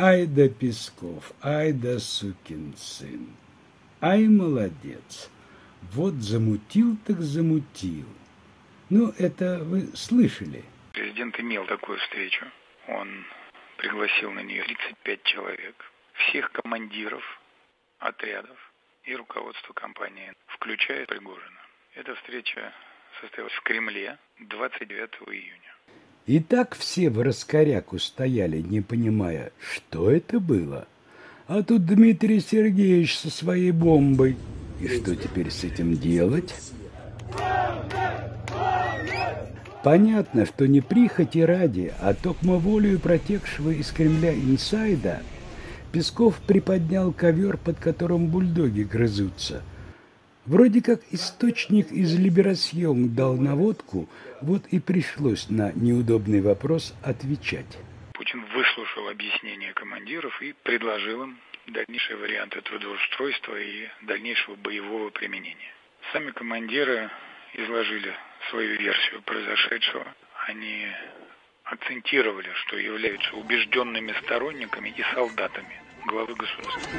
Ай да Песков, ай да сукин сын. Ай, молодец. Вот замутил так замутил. Ну, это вы слышали. Президент имел такую встречу. Он пригласил на нее 35 человек. Всех командиров отрядов и руководство компании, включая Пригожина. Эта встреча состоялась в Кремле 29 июня. И так все в раскоряку стояли, не понимая, что это было. А тут Дмитрий Сергеевич со своей бомбой. И что теперь с этим делать? Понятно, что не прихоти ради, а токмо волею протекшего из Кремля инсайда Песков приподнял ковер, под которым бульдоги грызутся – Вроде как источник из Либерасьон дал наводку, вот и пришлось на неудобный вопрос отвечать. Путин выслушал объяснения командиров и предложил им дальнейшие варианты трудоустройства и дальнейшего боевого применения. Сами командиры изложили свою версию произошедшего. Они акцентировали, что являются убежденными сторонниками и солдатами главы государства.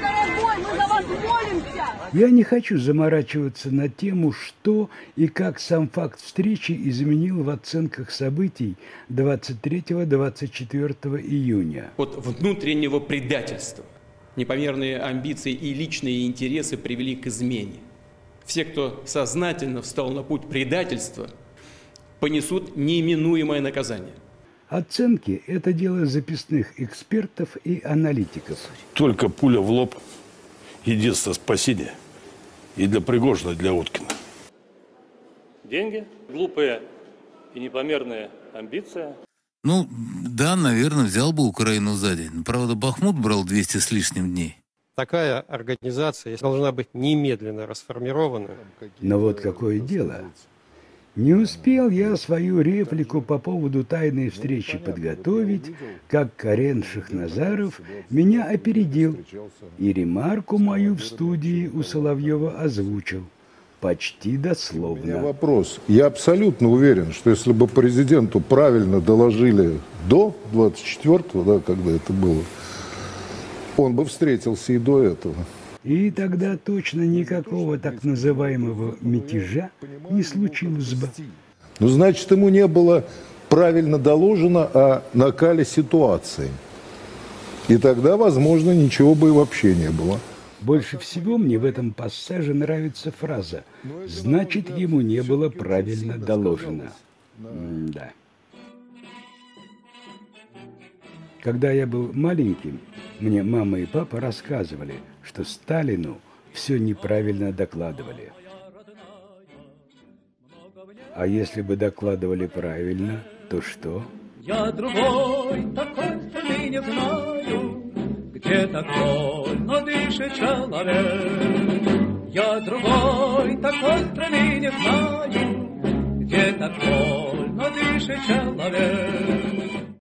Я не хочу заморачиваться на тему, что и как сам факт встречи изменил в оценках событий 23-24 июня. От внутреннего предательства. Непомерные амбиции и личные интересы привели к измене. Все, кто сознательно встал на путь предательства, понесут неименуемое наказание – Оценки – это дело записных экспертов и аналитиков. Только пуля в лоб – единственное спасение. И для Пригожина, и для Уткина. Деньги, глупые и непомерные амбиции. Ну, да, наверное, взял бы Украину сзади. Правда, Бахмут брал 200 с лишним дней. Такая организация должна быть немедленно расформирована. Но вот какое дело – не успел я свою реплику по поводу тайной встречи подготовить, как Карен Шахназаров меня опередил и ремарку мою в студии у Соловьева озвучил. Почти дословно. У меня вопрос. Я абсолютно уверен, что если бы президенту правильно доложили до 24-го, да, когда это было, он бы встретился и до этого. И тогда точно никакого так называемого мятежа не случилось бы. Ну, значит, ему не было правильно доложено о накале ситуации. И тогда, возможно, ничего бы и вообще не было. Больше всего мне в этом пассаже нравится фраза «Значит, ему не было правильно доложено». М да. Когда я был маленьким, мне мама и папа рассказывали, что Сталину все неправильно докладывали. А если бы докладывали правильно, то что? Я другой такой страны не знаю, где так вольно дышит человек. Я другой такой страны не знаю, где так вольно дышит человек.